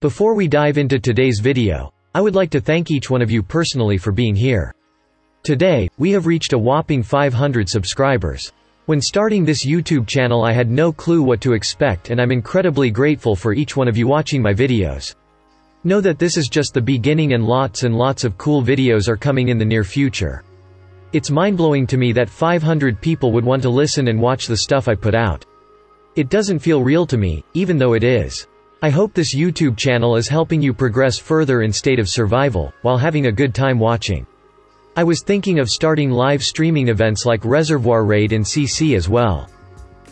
Before we dive into today's video, I would like to thank each one of you personally for being here. Today, we have reached a whopping 500 subscribers. When starting this YouTube channel I had no clue what to expect and I'm incredibly grateful for each one of you watching my videos. Know that this is just the beginning and lots and lots of cool videos are coming in the near future. It's mind-blowing to me that 500 people would want to listen and watch the stuff I put out. It doesn't feel real to me, even though it is. I hope this YouTube channel is helping you progress further in state of survival, while having a good time watching. I was thinking of starting live streaming events like Reservoir Raid and CC as well.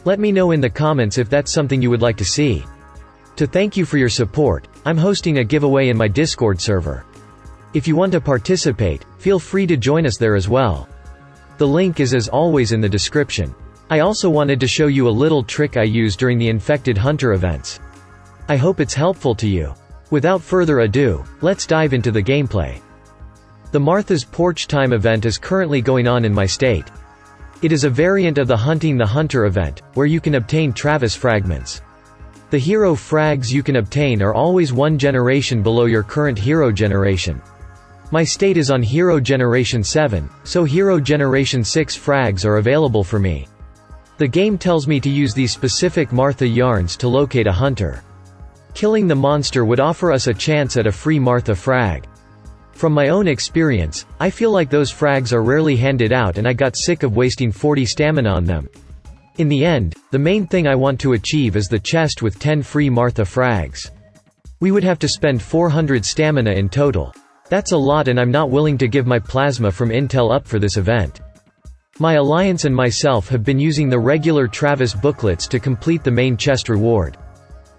Let me know in the comments if that's something you would like to see. To thank you for your support, I'm hosting a giveaway in my Discord server. If you want to participate, feel free to join us there as well. The link is as always in the description. I also wanted to show you a little trick I use during the Infected Hunter events. I hope it's helpful to you. Without further ado, let's dive into the gameplay. The Martha's Porch Time event is currently going on in my state. It is a variant of the Hunting the Hunter event, where you can obtain Travis fragments. The hero frags you can obtain are always one generation below your current hero generation. My state is on hero generation 7, so hero generation 6 frags are available for me. The game tells me to use these specific Martha yarns to locate a hunter. Killing the monster would offer us a chance at a free Martha frag. From my own experience, I feel like those frags are rarely handed out and I got sick of wasting 40 stamina on them. In the end, the main thing I want to achieve is the chest with 10 free Martha frags. We would have to spend 400 stamina in total. That's a lot and I'm not willing to give my plasma from Intel up for this event. My alliance and myself have been using the regular Travis booklets to complete the main chest reward.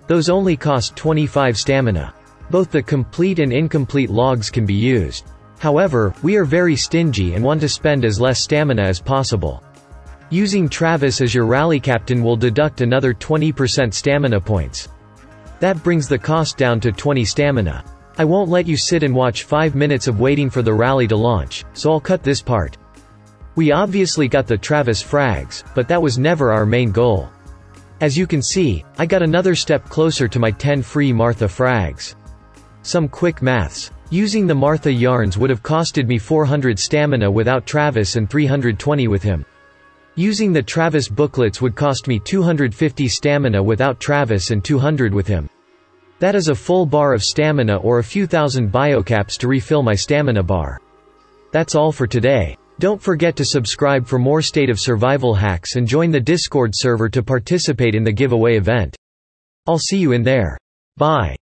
Those only cost 25 stamina. Both the complete and incomplete logs can be used. However, we are very stingy and want to spend as less stamina as possible. Using Travis as your rally captain will deduct another 20% stamina points. That brings the cost down to 20 stamina. I won't let you sit and watch 5 minutes of waiting for the rally to launch, so I'll cut this part. We obviously got the Travis frags, but that was never our main goal. As you can see, I got another step closer to my 10 free Martha frags. Some quick maths. Using the Martha yarns would have costed me 400 stamina without Travis and 320 with him. Using the Travis booklets would cost me 250 stamina without Travis and 200 with him. That is a full bar of stamina or a few thousand biocaps to refill my stamina bar. That's all for today. Don't forget to subscribe for more State of Survival hacks and join the Discord server to participate in the giveaway event. I'll see you in there. Bye.